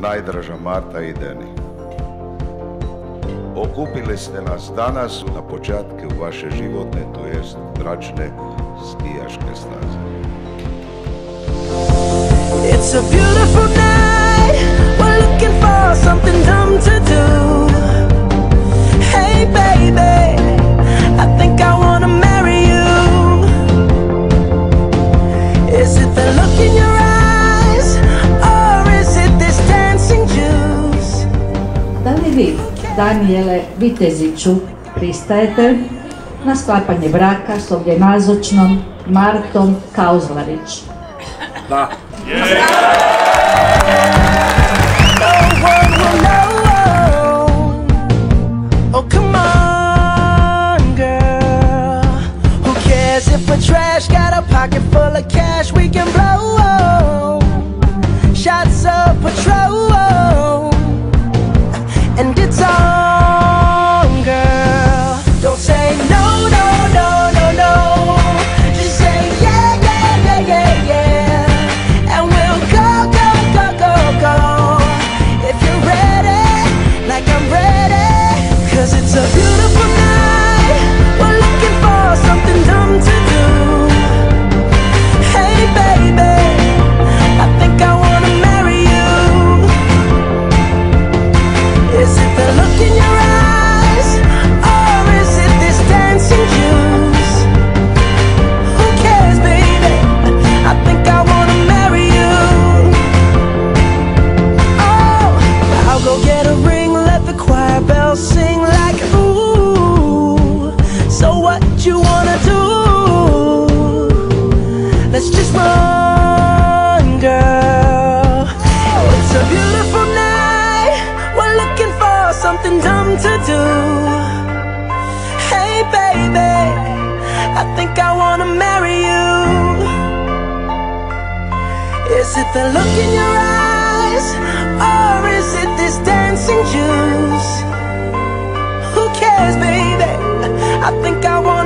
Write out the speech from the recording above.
najdraža Marta i Deni. Okupili ste nas danas na u vaše životne, to jest bračne skijaške staze. It's a beautiful night. We're looking for something dumb to do. Danijele Viteziću, pristajete na sklapanje braka s ovdje nazočnom Martom Kauzlarić? Da. Oh, come on, girl. Who cares if we're trash? Got a pocket full of cash we can blow. Shots of patrol. Let's just run, girl. It's a beautiful night. We're looking for something dumb to do. Hey, baby, I think I wanna marry you. Is it the look in your eyes, or is it this dancing juice? Who cares, baby? I think I wanna.